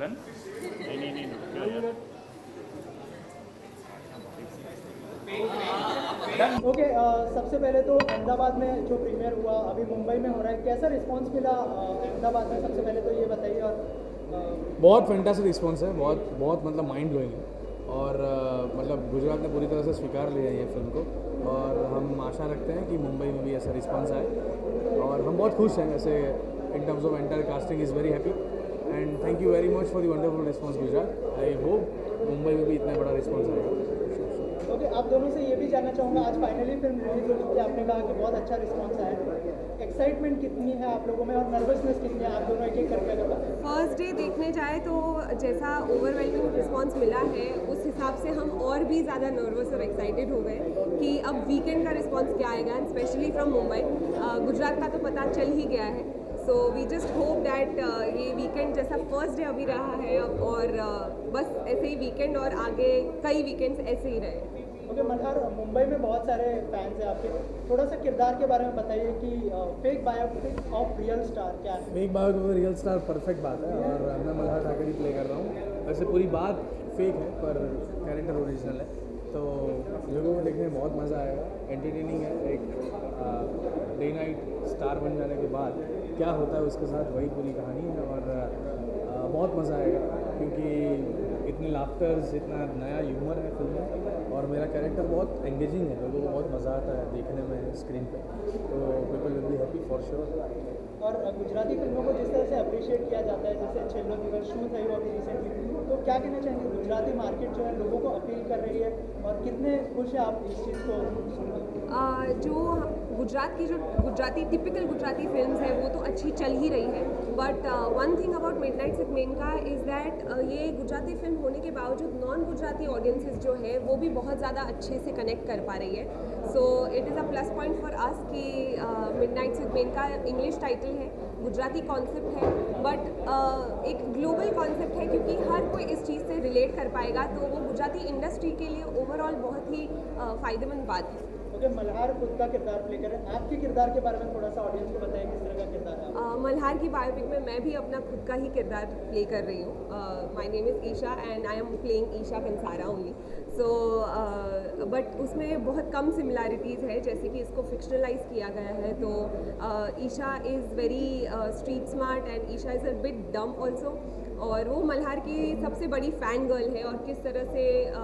Done नहीं नहीं नहीं क्या यार। ओके uh, सबसे पहले तो अहमदाबाद में जो प्रीमियर हुआ अभी मुंबई में हो रहा है कैसा रिस्पांस मिला uh, अहमदाबाद में सबसे पहले तो ये बताइए और uh, बहुत फैंटास्टिक रिस्पॉन्स है बहुत बहुत मतलब माइंड ब्लोइंग है। और मतलब गुजरात ने पूरी तरह से स्वीकार लिया है ये फ़िल्म को। और हम आशा रखते हैं कि मुंबई में भी ऐसा रिस्पॉन्स आए। और हम बहुत खुश हैं ऐसे in terms of entire casting is very happy and thank you very much for the wonderful response Gujarat I hope Mumbai में भी इतना बड़ा रिस्पॉन्स आएगा ओके आप दोनों से ये भी जानना चाहूँगा आज फाइनली फ़िल्म रिलीज़ हो चुकी है आपने कहा कि बहुत अच्छा रिस्पांस आया। एक्साइटमेंट कितनी है आप लोगों में और नर्वसनेस कितनी है आप दोनों एक एक करके अगर फ़र्स्ट डे देखने जाए तो जैसा ओवरवेलमिंग रिस्पांस मिला है उस हिसाब से हम और भी ज़्यादा नर्वस और एक्साइटेड हो गए कि अब वीकेंड का रिस्पॉन्स क्या आएगा and specially from Mumbai Gujarat का तो पता चल ही गया है। So we just hope that ये वीकेंड जैसा फ़र्स्ट डे अभी रहा है अब और uh, बस ऐसे ही वीकेंड और आगे कई वीकेंड्स ऐसे ही रहे। ओके मल्हार मुंबई में बहुत सारे फैंस हैं आपके। थोड़ा सा किरदार के बारे में बताइए कि fake biopic of real star क्या है? फेक बायो में रियल स्टार परफेक्ट बात है। और मैं मल्हार ठाकर ही प्ले कर रहा हूँ। वैसे पूरी बात फेक है पर कैरेक्टर ओरिजिनल है। तो लोगों को देखने में बहुत मज़ा आएगा। एंटरटेनिंग है एक डे नाइट स्टार बन जाने के बाद। क्या होता है उसके साथ वही पूरी कहानी है और बहुत मज़ा आएगा क्योंकि इतनी लाफ्टर्स इतना नया ह्यूमर है फ़िल्म में और मेरा कैरेक्टर बहुत एंगेजिंग है लोगों को बहुत मज़ा आता है देखने में स्क्रीन पे। तो people will be happy for sure और गुजराती फ़िल्मों को जिस तरह से अप्रिशिएट किया जाता है जैसे छेल्लो दिवस शू थी अभी रिसेंटली तो क्या कहना चाहेंगे? गुजराती मार्केट जो है लोगों को अपील कर रही है और कितने खुश हैं आप इस चीज़ को? जो गुजरात की जो गुजराती टिपिकल गुजराती फ़िल्म है वो तो अच्छी चल ही रही है। But one thing about midnight with Menka is that ये गुजराती फ़िल्म होने के बावजूद नॉन गुजराती ऑडियंसेस जो है वो भी बहुत ज़्यादा अच्छे से कनेक्ट कर पा रही है। So it is a plus point for us कि midnight with Menka English title है गुजराती कॉन्सेप्ट है। बट uh, एक ग्लोबल कॉन्सेप्ट है क्योंकि हर कोई इस चीज़ से रिलेट कर पाएगा तो वो गुजराती इंडस्ट्री के लिए ओवरऑल बहुत ही uh, फ़ायदेमंद बात है। मल्हार खुद का आपके मल्हार की बायोपिक में मैं भी अपना खुद का ही किरदार प्ले कर रही हूँ। My name is Isha and I am playing Isha Kansara only so but उसमें बहुत कम सिमिलैरिटीज़ है। जैसे कि इसको फिक्शनलाइज किया गया है तो uh, Isha is very street smart and Isha is a bit dumb also और वो मल्हार की सबसे बड़ी फ़ैन गर्ल है और किस तरह से अ,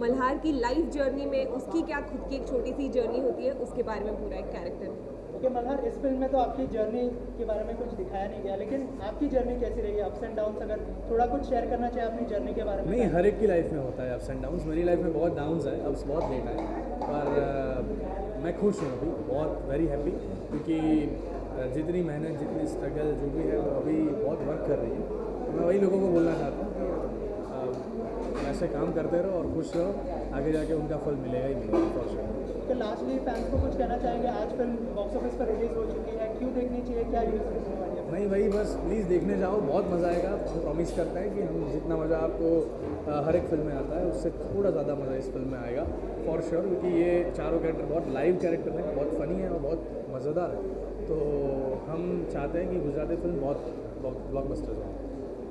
मल्हार की लाइफ जर्नी में उसकी क्या खुद की एक छोटी सी जर्नी होती है उसके बारे में पूरा एक कैरेक्टर है ओके मल्हार इस फ़िल्म में तो आपकी जर्नी के बारे में कुछ दिखाया नहीं गया लेकिन आपकी जर्नी कैसी रही? अप्स एंड डाउन्स अगर थोड़ा कुछ शेयर करना चाहिए अपनी जर्नी के बारे में। नहीं हर एक की लाइफ में होता है अप्स एंड डाउन्स मेरी लाइफ में बहुत डाउन्स है अप्स बहुत लेट आए। पर मैं खुश हूँ अभी बहुत वेरी हैप्पी क्योंकि जितनी मेहनत जितनी स्ट्रगल जो भी है वो अभी बहुत वर्क कर रही है। तो मैं वही लोगों को बोलना चाहता हूँ ऐसे काम करते रहो और खुश रहो आगे जाके उनका फल मिलेगा ही मिलेगा फॉर श्योर तो लास्टली फैंस को कुछ कहना चाहेंगे? आज फ़िल्म बॉक्स ऑफ़िस पर रिलीज़ हो चुकी है क्यों देखनी चाहिए? क्या यूज़ नहीं भाई बस प्लीज़ देखने जाओ बहुत मज़ा आएगा। हम प्रॉमिस करते हैं कि हम जितना मज़ा आपको हर एक फ़िल्म में आता है उससे थोड़ा ज़्यादा मज़ा इस फ़िल्म में आएगा फॉर श्योर क्योंकि ये चारों कैरेक्टर बहुत लाइव कैरेक्टर हैं बहुत फ़नी है और बहुत मज़ेदार है। तो हम चाहते हैं कि गुजराती फ़िल्म बहुत ब्लॉकबस्टर हो।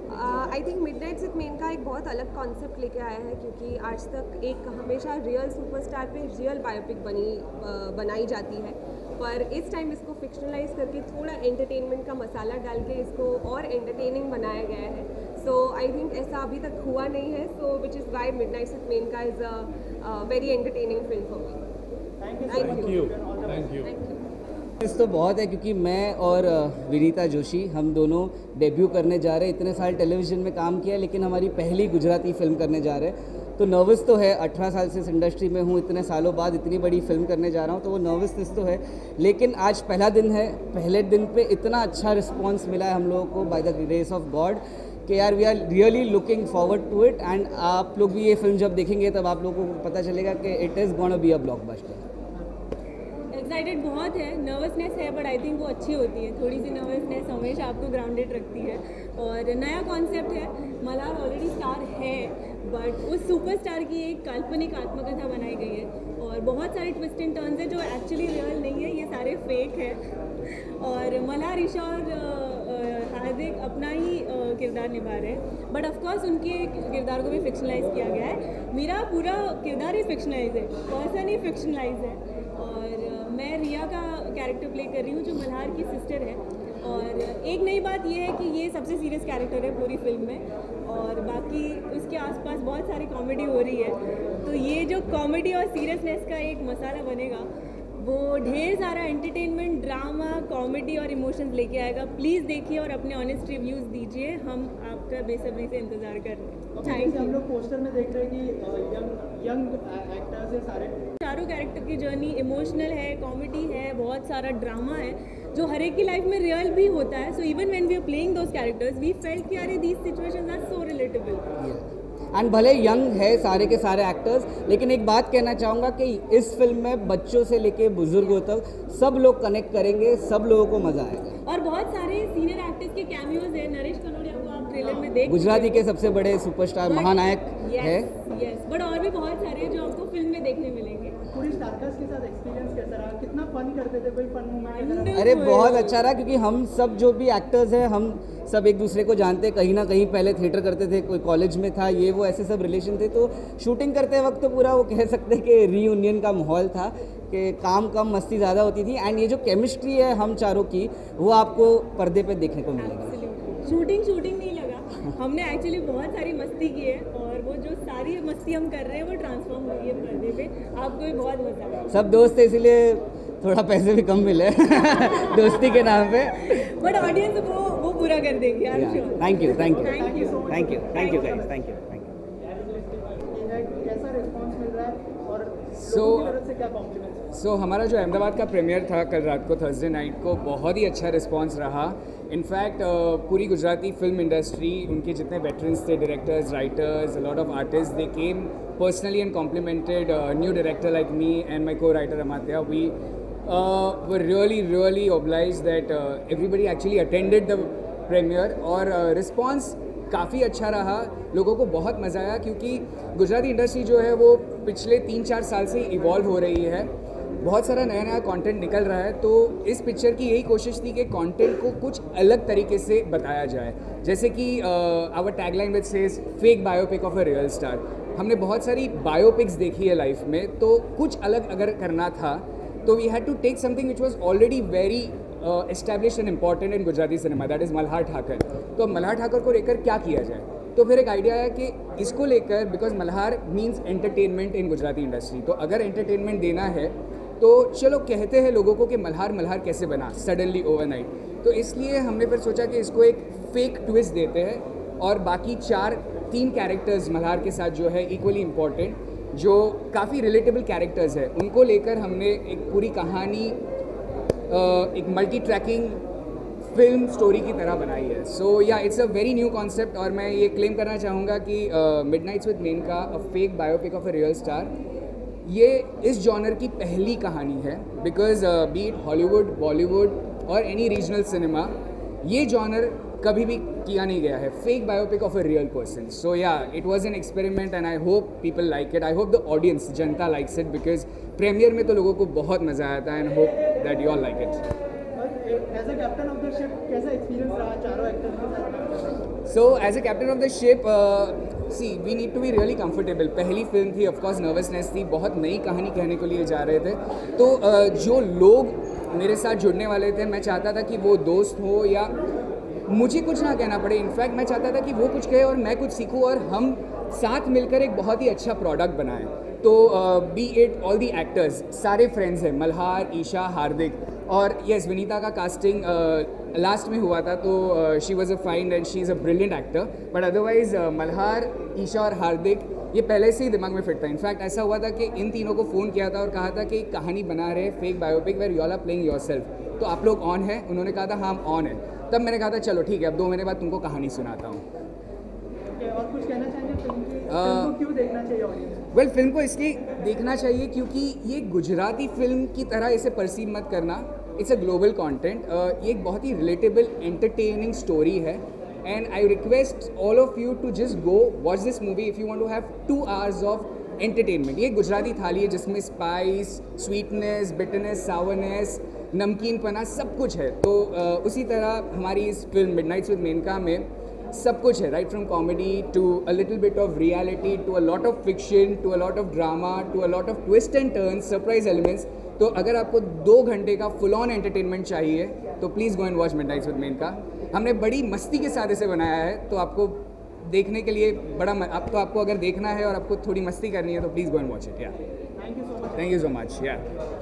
I think midnight with Menka एक बहुत अलग कॉन्सेप्ट लेके आया है क्योंकि आज तक एक हमेशा रियल सुपरस्टार पे रियल बायोपिक बनी बनाई जाती है। पर इस टाइम इसको फिक्शनलाइज करके थोड़ा एंटरटेनमेंट का मसाला डाल के इसको और एंटरटेनिंग बनाया गया है। सो आई थिंक ऐसा अभी तक हुआ नहीं है। So which is why midnight with Menka is a very entertaining film for me thank thank you thank you thank you इस तो बहुत है क्योंकि मैं और विनीता जोशी हम दोनों डेब्यू करने जा रहे हैं। इतने साल टेलीविज़न में काम किया लेकिन हमारी पहली गुजराती फ़िल्म करने जा रहे हैं। तो नर्वस तो है 18 साल से इस इंडस्ट्री में हूँ, इतने सालों बाद इतनी बड़ी फ़िल्म करने जा रहा हूँ तो वो नर्वसनेस तो है। लेकिन आज पहला दिन है, पहले दिन पे इतना अच्छा रिस्पॉन्स मिला है हम लोगों को by the grace of God कि यार we are really looking forward to it and आप लोग भी ये फ़िल्म जब देखेंगे तब आप लोगों को पता चलेगा कि it is gonna be a blockbuster excited बहुत है. नर्वसनेस है बट आई थिंक वो अच्छी होती है. थोड़ी सी नर्वसनेस हमेशा आपको ग्राउंडेड रखती है. और नया कॉन्सेप्ट है. मल्हार ऑलरेडी स्टार है बट उस सुपरस्टार की एक काल्पनिक आत्मकथा बनाई गई है. और बहुत सारे ट्विस्ट एंड टर्न्स है जो एक्चुअली रियल नहीं है, ये सारे फेक हैं. और मल्हार ईशा और हार्दिक अपना ही किरदार निभा रहे हैं. बट ऑफकोर्स उनके किरदार को भी फिक्शनलाइज किया गया है. मेरा पूरा किरदार ही फिक्शनलाइज है. पर्सन ही फिक्शनलाइज है. मैं रिया का कैरेक्टर प्ले कर रही हूँ जो मल्हार की सिस्टर है। और एक नई बात यह है कि ये सबसे सीरियस कैरेक्टर है पूरी फ़िल्म में। और बाकी उसके आसपास बहुत सारी कॉमेडी हो रही है। तो ये जो कॉमेडी और सीरियसनेस का एक मसाला बनेगा वो ढेर सारा एंटरटेनमेंट ड्रामा कॉमेडी और इमोशंस लेके आएगा। प्लीज़ देखिए और अपने ऑनेस्ट रिव्यूज़ दीजिए। हम आपका बेसब्री से इंतज़ार कर रहे हैं। थैंक हम लोग पोस्टर में देख रहे हैं कि यंग यंग एक्टर्स है सारे। चारों कैरेक्टर की जर्नी इमोशनल है कॉमेडी है बहुत सारा ड्रामा है जो हर एक की लाइफ में रियल भी होता है। So even when we are playing those characters we felt कि अरे these situations are so relatable and भले यंग है सारे के सारे एक्टर्स लेकिन एक बात कहना चाहूँगा कि इस फ़िल्म में बच्चों से लेके बुज़ुर्गों तक सब लोग कनेक्ट करेंगे सब लोगों को मज़ा आएगा। और बहुत सारे सीनियर एक्टर्स के कैमियोज हैं नरेश कनोडिया ट्रेलर में देख गुजराती के सबसे बड़े सुपरस्टार महानायक है। यस बट और भी बहुत सारे हैं जो आपको फ़िल्म में देखने मिलेंगे। पूरी स्टारकास्ट के साथ एक्सपीरियंस कैसा रहा? कितना फन करते थे कोई फन मोमेंट अरे बहुत अच्छा रहा क्योंकि हम सब जो भी एक्टर्स हैं हम सब एक दूसरे को जानते कहीं ना कहीं पहले थिएटर करते थे कोई कॉलेज में था ये वो ऐसे सब रिलेशन थे तो शूटिंग करते वक्त तो पूरा वो कह सकते हैं कि रीयूनियन का माहौल था कि काम कम मस्ती ज़्यादा होती थी एंड ये जो केमिस्ट्री है हम चारों की वो आपको पर्दे पे देखने को मिलेगी। शूटिंग शूटिंग नहीं हमने एक्चुअली बहुत सारी मस्ती की है और वो जो सारी मस्ती हम कर रहे हैं वो ट्रांसफॉर्म हो हुई है पर्दे पे। आपको भी बहुत मज़ा आया। सब दोस्त है इसीलिए थोड़ा पैसे भी कम मिले। दोस्ती के नाम पे। बट ऑडियंस वो वो पूरा कर देंगे thank you thank you thank you thank you thank you कैसा रिस्पांस मिल रहा है So- से सो हमारा जो अहमदाबाद का प्रीमियर था कल रात को थर्सडे नाइट को बहुत ही अच्छा रिस्पांस रहा। इनफैक्ट पूरी गुजराती फ़िल्म इंडस्ट्री उनके जितने वेटरन्स थे directors writers lot of artist they came personally and complimented new director like me and my cowriter Amatya we were really obliged that uh, everybody actually attended the premiere और response काफ़ी अच्छा रहा। लोगों को बहुत मज़ा आया क्योंकि गुजराती इंडस्ट्री जो है वो पिछले तीन चार साल से इवॉल्व हो रही है। बहुत सारा नया नया कंटेंट निकल रहा है तो इस पिक्चर की यही कोशिश थी कि कंटेंट को कुछ अलग तरीके से बताया जाए। जैसे कि our tagline with says fake biopic of a real star हमने बहुत सारी बायोपिक्स देखी है लाइफ में तो कुछ अलग अगर करना था तो we had to take something which was already very establish and important in Gujarati cinema that is Malhar Thakar तो मल्हार ठाकर को लेकर क्या किया जाए? तो फिर एक आइडिया आया कि इसको लेकर because Malhar means entertainment in Gujarati industry तो अगर एंटरटेनमेंट देना है तो चलो कहते हैं लोगों को कि मल्हार मल्हार कैसे बना सडनली ओवरनाइट तो इसलिए हमने फिर सोचा कि इसको एक फेक ट्विस्ट देते हैं, और बाकी चार, तीन कैरेक्टर्स मल्हार के साथ जो है इक्वली इंपॉर्टेंट जो काफ़ी रिलेटेबल कैरेक्टर्स है, उनको लेकर हमने एक पूरी कहानी एक मल्टी ट्रैकिंग फ़िल्म स्टोरी की तरह बनाई है. So yeah it's a very new concept और मैं ये क्लेम करना चाहूँगा कि mid nights with Menka a fake biopic of a real star ये इस जॉनर की पहली कहानी है because be it Hollywood Bollywood और एनी रीजनल सिनेमा ये जॉनर कभी भी किया नहीं गया है. Fake biopic of a real person so yeah it was an experiment and I hope people like it I hope the audience Janata likes it because premiere में तो लोगों को बहुत मज़ा आया था and hope that you all like it so as a captain of the ship see we need to be really comfortable पहली film थी ऑफकोर्स नर्वसनेस थी बहुत नई कहानी कहने के लिए जा रहे थे। तो uh, जो लोग मेरे साथ जुड़ने वाले थे मैं चाहता था कि वो दोस्त हो या मुझे कुछ ना कहना पड़े। इनफैक्ट मैं चाहता था कि वो कुछ कहे और मैं कुछ सीखूं और हम साथ मिलकर एक बहुत ही अच्छा प्रोडक्ट बनाएँ। तो be it all the actors सारे फ्रेंड्स हैं मल्हार ईशा हार्दिक और यस विनीता का कास्टिंग लास्ट में हुआ था तो she was a find and she is a brilliant actor but otherwise Malhar Isha और हार्दिक ये पहले से ही दिमाग में फिट था। इनफैक्ट ऐसा हुआ था कि इन तीनों को फ़ोन किया था और कहा था कि एक कहानी बना रहे fake biopic where you are playing yourself तो आप लोग ऑन है? उन्होंने कहा था हाँ हम ऑन है। तब मैंने कहा था चलो ठीक है अब दो महीने बाद तुमको कहानी सुनाता हूँ। और कुछ कहना चाहेंगे? फ़िल्म की फ़िल्म को क्यों देखना चाहिए वेल well, फ़िल्म को इसलिए देखना चाहिए क्योंकि ये गुजराती फ़िल्म की तरह इसे परसीव मत करना। इट्स अ ग्लोबल कॉन्टेंट ये एक बहुत ही रिलेटेबल एंटरटेनिंग स्टोरी है। And I request all of you to just go watch this movie if you want to have two hours of entertainment ये गुजराती थाली है जिसमें स्पाइस स्वीटनेस बिटनेस सावरनेस नमकीन पना सब कुछ है। तो अ, उसी तरह हमारी इस फ़िल्म मिडनाइट्स विद मेनका में सब कुछ है। Right from comedy to a little bit of reality to a lot of fiction to a lot of drama to a lot of twist and turn surprise elements तो अगर आपको दो घंटे का फुल ऑन एंटरटेनमेंट चाहिए तो please go and watch midnight with Menka हमने बड़ी मस्ती के साथ इसे बनाया है तो आपको देखने के लिए बड़ा म- आप तो आपको अगर देखना है और आपको थोड़ी मस्ती करनी है तो please go and watch it yeah thank you so much thank you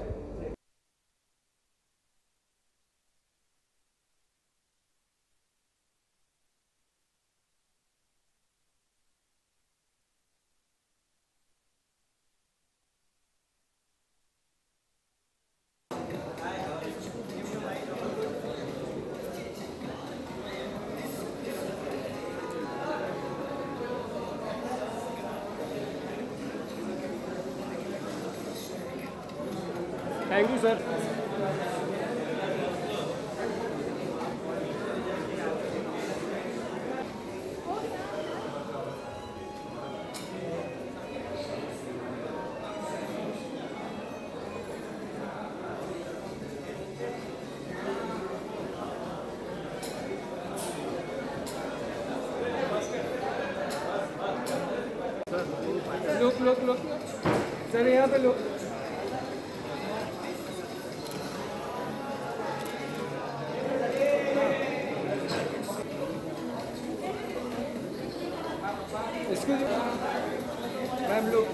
so much इसको मैम लुक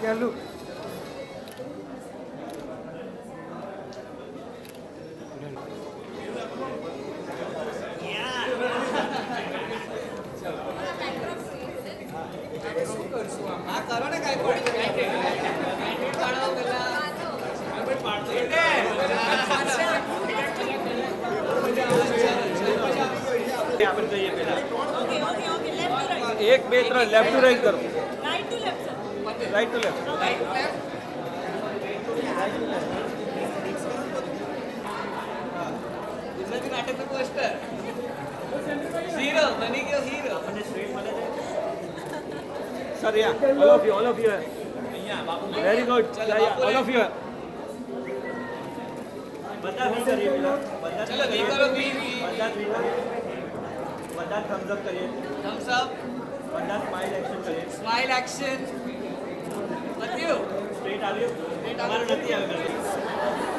क्या look okay okay okay left to right एक बे तरह लेफ़्ट टू राइट करो राइट टू लेफ़्ट नाटक में पोस्टर हीरो बनी के हीरो अपने स्ट्रीट वाले सर या all of you all of you very good all of you बता भी करिए बता चलो नहीं करो भी बता भी बता थम्स अप करिए। थम्स अप बता स्माइल एक्शन करिए। स्माइल एक्शन डालियो। हमारा नती है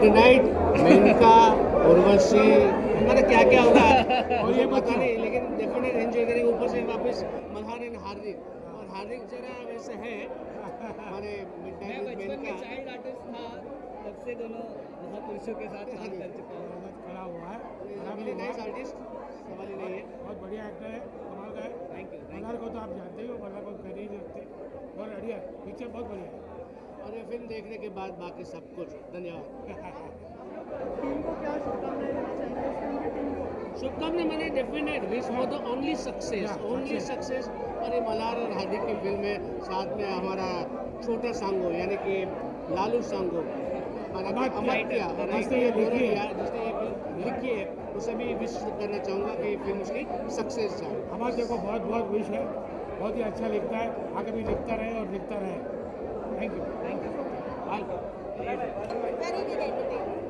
मिडनाइट मेनका उर्वशी मतलब क्या क्या होगा? और ये पता नहीं लेकिन डेफिनेट एंजॉय करेंगे ऊपर से वापस मल्हार एंड हार्दिक। और हार्दिक जरा वैसे है हमारे मेनका। चाइल्ड आर्टिस्ट था तब से दोनों महापुरुषों के साथ काम कर चुका हूँ। हुआ है रियली नाइस आर्टिस्ट सवाल ही। नहीं है। बहुत बढ़िया एक्टर है कमाल का है। थैंक यू मल्हार को तो आप जानते ही हो मल्हार को कर ही। सकते बहुत बढ़िया पिक्चर बहुत बढ़िया है। और ये फ़िल्म देखने के बाद बाकी सब कुछ। धन्यवाद। को की को शुभकामनाएँ मैंने definite wish for the only success only success और ये मल्हार और हार्दिक की फ़िल्म में साथ में हमारा छोटा सांगो यानी कि लालू सांगो। जिसने ये लिखी है। फ़िल्म लिखी है उसे भी विश करना चाहूँगा कि फ़िल्म उसकी सक्सेस जाए। हमारे देखो बहुत बहुत विश है बहुत ही अच्छा लिखता है आगे भी लिखता रहे और लिखता रहे। Thank you thank you very big entertainment.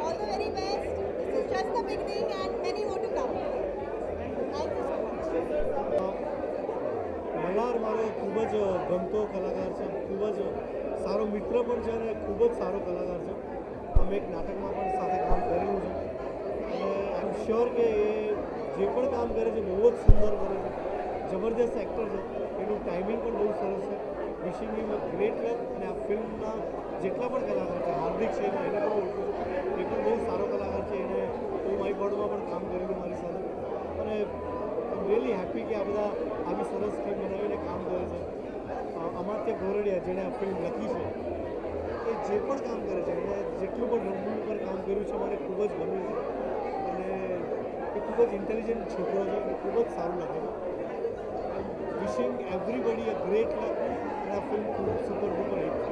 All the very best. This is just the beginning and many more to come. Thank you so much. Malhar મારો ખૂબ જ ગમતો કલાકાર છે ખૂબ જ સારો મિત્ર પણ છે અને ખૂબ જ સારો કલાકાર છે અમે એક નાટકમાં પણ સાથે કામ કરેલું છે અને આઈ એમ શ્યોર કે એ જે પણ કામ કરે છે બહુ જ સુંદર કરે છે જબરદસ્ત એક્ટર છે એનું ટાઈમિંગ પણ બહુ સરસ છે. વિશિંગ યુ ગ્રેટ લક અને આ ફિલ્મના જેટલા પણ કલાકાર છે, હાર્દિક છે, એને પણ ઓળખું છું. એ પણ બહુ સારો કલાકાર છે, એને હું માય બોર્ડમાં પણ કામ કરેલું મારી સાથે. અને આઈ રિયલી હેપી કે આ બધા આવી સરસ ટીમ બનાવીને કામ કરે છે. અમાત્ય ગોરડિયા જેણે આ ફિલ્મ લખી છે, એ જે પણ કામ કરે છે એણે જેટલું પણ રંગભૂમિ ઉપર કામ કર્યું છે મને ખૂબ જ ગમ્યું છે. અને એ ખૂબ જ ઇન્ટેલિજન્ટ છોકરો છે, અને ખૂબ જ સારું લાગે છે. wishing everybody a great luck and a film super duper hit.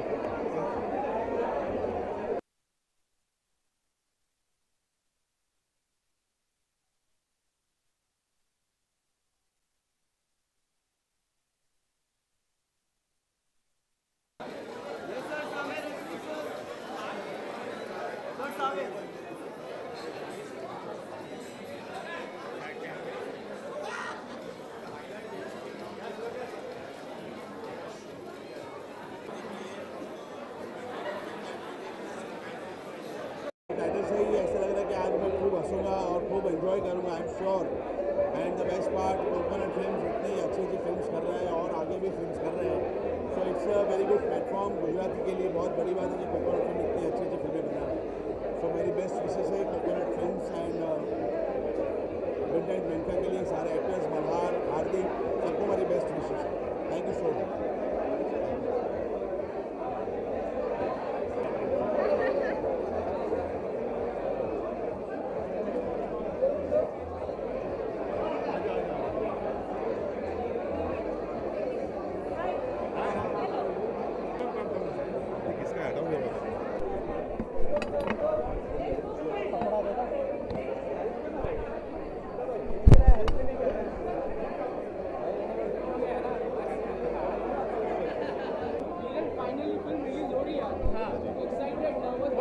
खूब एंजॉय करूँगा I am sure and the best part coconut film इतनी अच्छी अच्छी फ़िल्म कर रहे हैं और आगे भी फ़िल्म कर रहे हैं। So it's a very good platform Gujarati के लिए बहुत बड़ी बात है कि कोकोनट फ़िल्म इतनी अच्छी अच्छी फ़िल्में बना रहे हैं। सो मेरी बेस्ट विशेष है coconut film and midnight के लिए, सारे एक्टर्स मल्हार हार्दिक सबको मेरी बेस्ट विशेष है। Thank you so much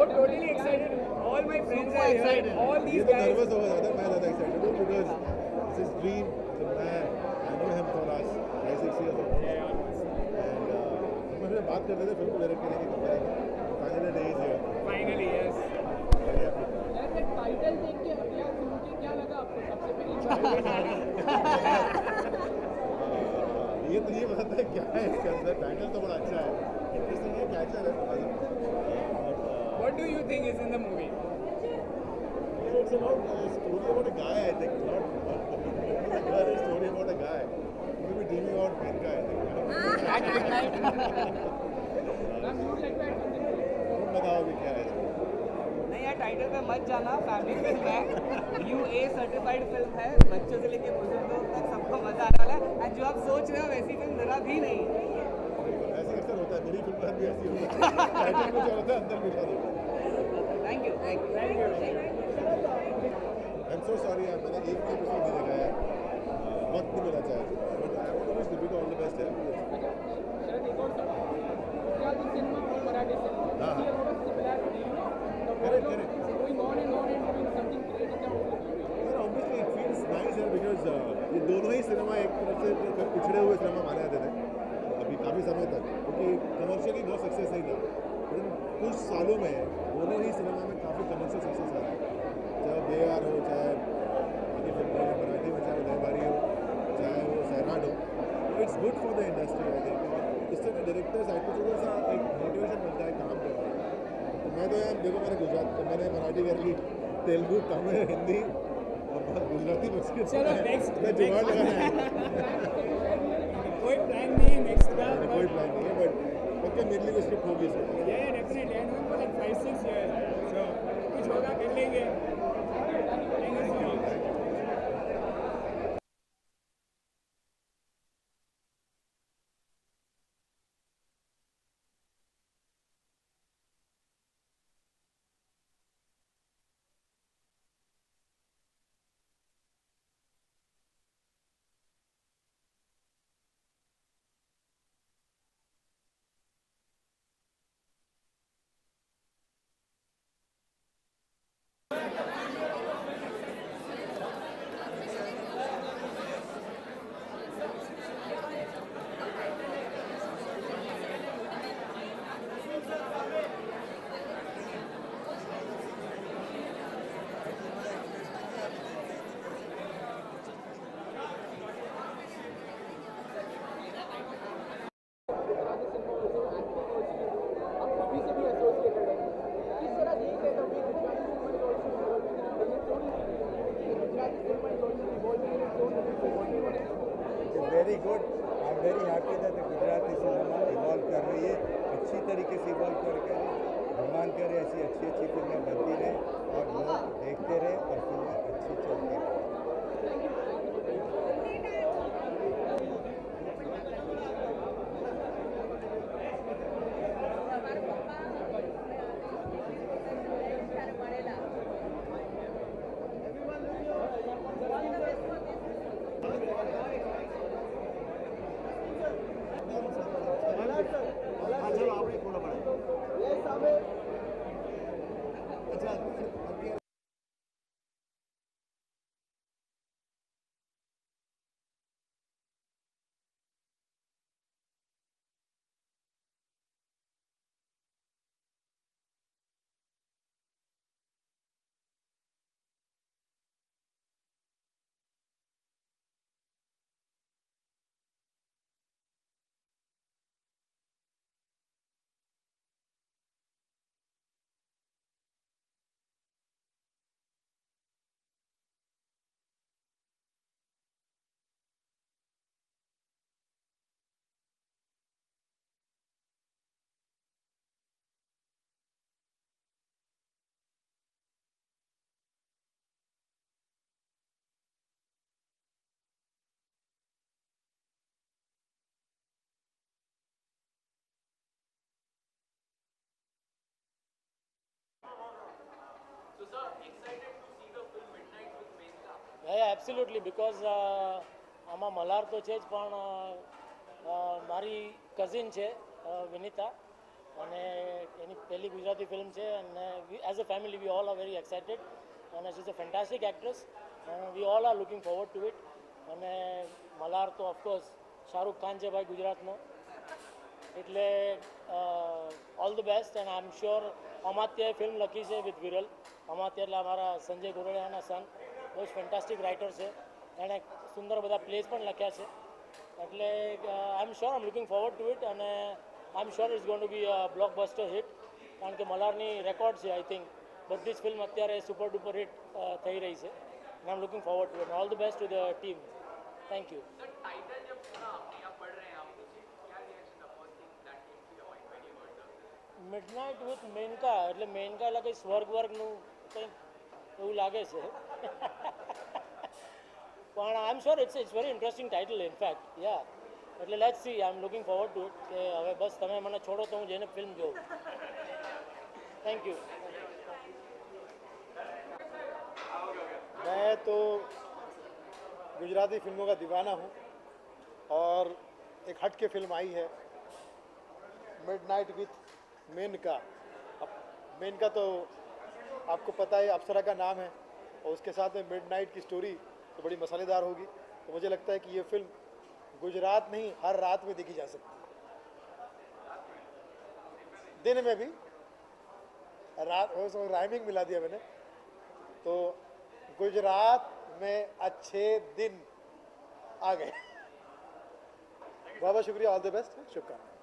totally excited. All my friends are excited. All ये these तो guys. नर्वस हो गया था मैं ज़्यादा एक्साइटेड हूँ बिकॉज़ दिस इज़ ड्रीम मैं I know him for last five six years and बात करते थे फ़िल्म को डायरेक्ट करेंगे कब करेंगे finally day is here Finally, yes. Very happy title देख के आप सुन के क्या लगा आपको सबसे ये तो ये बताता है क्या है इसके अंदर टाइटल तो बड़ा अच्छा है इंटरेस्टिंग है कैचर है What do you think is in the movie? It's about a story about a guy, I think, not a story about a guy. Maybe dreaming about Menka, I think. क्या है नहीं यार title पे मत जाना family film है। U A certified film है बच्चों से लेके बुज़ुर्गों तक सबको मज़ा आने वाला है। एंड जो आप सोच रहे हो वैसी फ़िल्म जरा भी नहीं। ऐसे अक्सर होता है मेरी फ़िल्म भी ऐसी होती है। टाइटल कुछ होता है अंदर कुछ और होता है thank you thank you I am so sorry यार मैंने एक भी एपिसोड नहीं देखा है। वक्त नहीं मिला चाहे but I want to wish Deepika all the best है हाँ हाँ करेक्ट करेक्ट यार ऑब्वियसली इट फील्स नाइस है बिकॉज़ ये दोनों ही सिनेमा एक तरफ़ से पिछड़े हुए सिनेमा माने जाते थे। अभी काफ़ी समय तक, क्योंकि कमर्शियली बहुत सक्सेस नहीं था। लेकिन कुछ सालों में दोनों ही सिनेमा में काफ़ी कमर्शियल सक्सेस आ रहा है चाहे बे आर हो, चाहे बाकी फ़िल्म मराठी में, चाहे दहबारी हो, चाहे वो सहराड हो it's good for the industry I think इससे ना डायरेक्टर्स एक्टर्स को सा एक मोटिवेशन मिलता है काम करने का। तो मैं तो यार, देखो मैंने गुजरात, मैंने मराठी कर ली, तेलुगु, तमिल, हिंदी गुजराती मुश्किल चलो, मैं- मैं जुगाड़ next- कोई प्लान नहीं है नेक्स्ट का कोई प्लान नहीं है बट ओके मेरे लिए स्क्रिप्ट होगी. I know him for like five, six years. So, कुछ होगा कर लेंगे. Very good I am very happy that Gujarati cinema evolve कर रही है। अच्छी तरीके से इवॉल्व करके। भगवान करे ऐसी अच्छी अच्छी फ़िल्में बनती रहे और लोग देखते रहे और फ़िल्में Yeah, એબ્સોલ્યુટલી uh, આમાં મલાર તો છે જ પણ મારી કઝિન છે વિનિતા અને એની પહેલી ગુજરાતી ફિલ્મ છે અને as a family we all are very excited અને she is a fantastic actress we all are looking forward to it અને મલાર તો ઓફકોર્સ શાહરૂખ ખાન છે ભાઈ ગુજરાતનો એટલે all the best and I am sure અમાત્યાએ film લખી છે વિથ વિરલ અમાત્ય એટલે અમારા સંજય ગોરડિયાના સન બહુ જ ફેન્ટાસ્ટિક રાઇટર છે એણે સુંદર બધા પ્લેસ પણ લખ્યા છે એટલે I am sure I am looking forward to it અને I am sure it's gonna be a blockbuster hit કારણ કે મલ્હારની રેકોર્ડ છે આઈ થિંક બધી જ ફિલ્મ અત્યારે સુપર ડુપર હિટ થઈ રહી છે I am looking forward to it all the best to the team thank you midnight with Menka એટલે મેનકા એટલે કંઈ સ્વર્ગ વર્ગનું કંઈક એવું લાગે છે પણ I am sure it's it's very interesting title in fact yeah એટલે let's see I am looking forward to it કે હવે બસ તમે મને છોડો તો હું જઈને ફિલ્મ જોઉં થેન્ક યુ मैं तो गुजराती फिल्मों का दीवाना हूँ और एक हट के फिल्म आई है मिड नाइट विथ मेनका अब मेनका तो आपको पता है अप्सरा का नाम है और उसके साथ में मिड नाइट की स्टोरी तो बड़ी मसालेदार होगी। तो मुझे लगता है कि ये फ़िल्म गुजरात नहीं, हर रात में देखी जा सकती दिन में भी। रात राइमिंग मिला दिया मैंने। तो गुजरात में अच्छे दिन आ गए। बहुत बहुत शुक्रिया ऑल द बेस्ट शुभकामनाएँ।